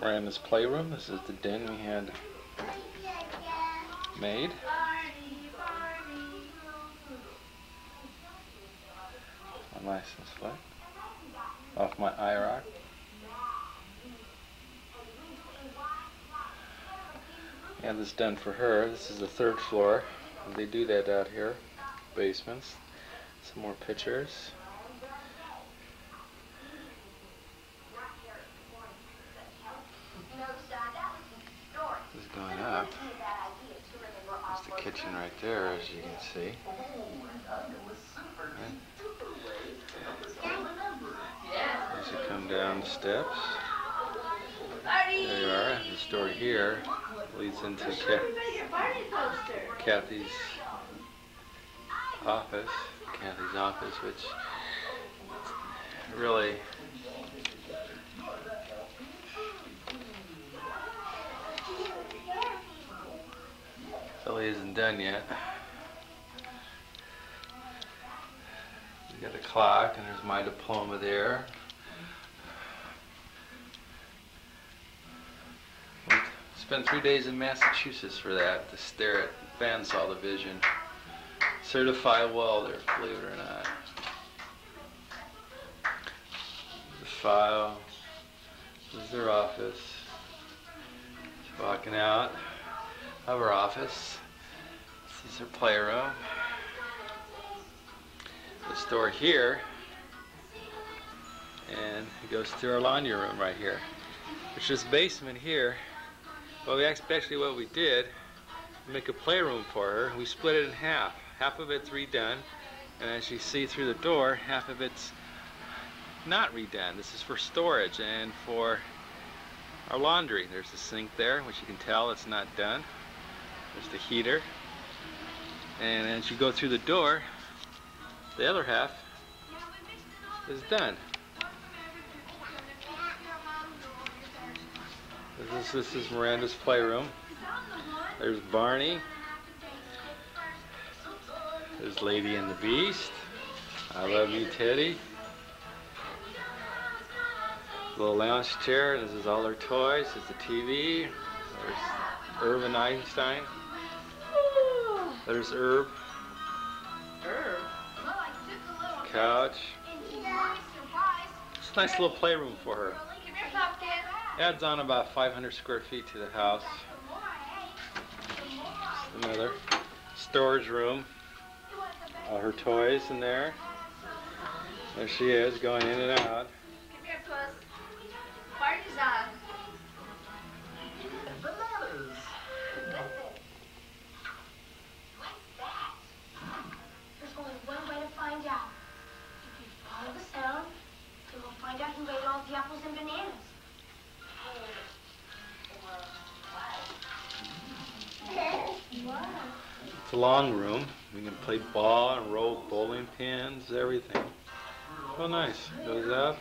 Miranda's playroom. This is the den we had made. My license plate off my IROC. Had this done for her. This is the third floor. They do that out here. Basements. Some more pictures. Going up. There's the kitchen right there, as you can see. As you come down the steps, there you are. This door here leads into Kathy's office. Kathy's office, which really really isn't done yet. We got a clock, and there's my diploma there. Spent three days in Massachusetts for that to stare at bandsaw division. Certified welder, believe it or not. The file. This is their office. Just walking out of our office. This is her playroom. This door here, and it goes to our laundry room right here. Which this basement here, well, we actually what we did, make a playroom for her. We split it in half. Half of it's redone, and as you see through the door, half of it's not redone. This is for storage and for our laundry. There's the sink there, which you can tell it's not done. There's the heater. And as you go through the door, the other half is done. This is, this is Miranda's playroom. There's Barney. There's Lady and the Beast. I love you, Teddy. Little lounge chair. This is all her toys. There's the TV. There's Irvin Einstein. There's Herb. Herb. Couch. It's a nice little playroom for her. Adds on about 500 square feet to the house. Another storage room. All her toys in there. There she is, going in and out. Apples and bananas. It's a long room. We can play ball and roll bowling pins, everything. Oh, nice. Goes up.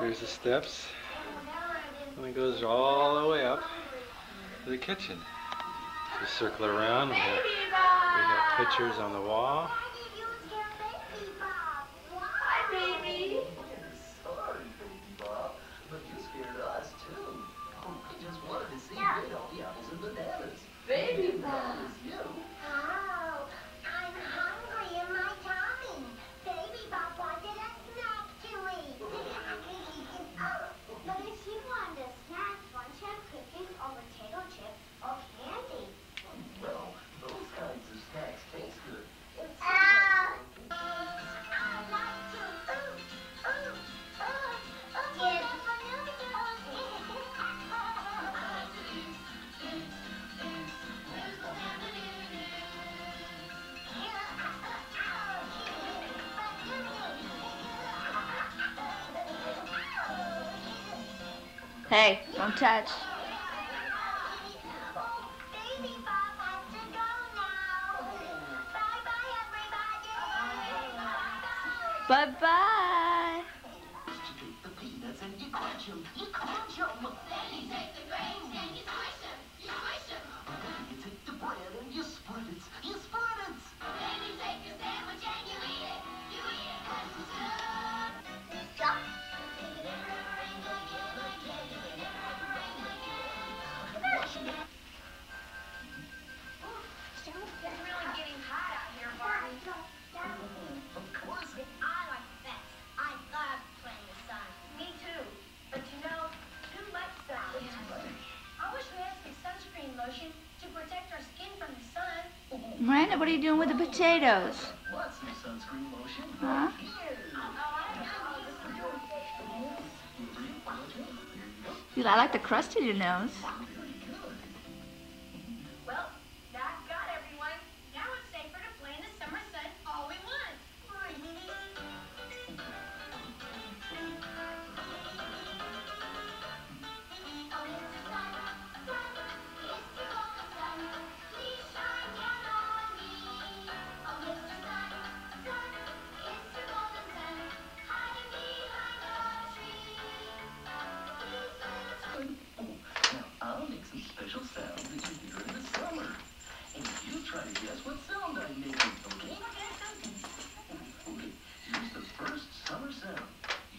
There's the steps. And it goes all the way up to the kitchen. Just circle around. We have, we have pictures on the wall. Hey, don't touch. Bye-bye, are you doing with the potatoes? Huh? Dude, I like the crust of your nose.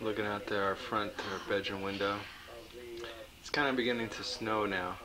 looking out there our front our bedroom window. It's kind of beginning to snow now.